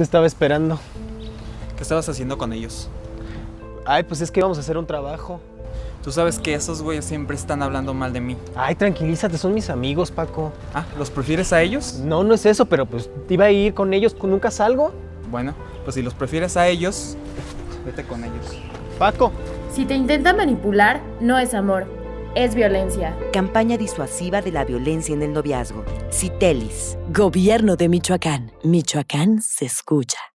Te estaba esperando. ¿Qué estabas haciendo con ellos? Ay, pues es que íbamos a hacer un trabajo. Tú sabes que esos güeyes siempre están hablando mal de mí. Ay, tranquilízate, son mis amigos, Paco. Ah, ¿los prefieres a ellos? No, no es eso, pero pues iba a ir con ellos, nunca salgo. Bueno, pues si los prefieres a ellos, vete con ellos. Paco. Si te intenta manipular, no es amor, es violencia. Campaña disuasiva de la violencia en el noviazgo. Citelis. Gobierno de Michoacán. Michoacán se escucha.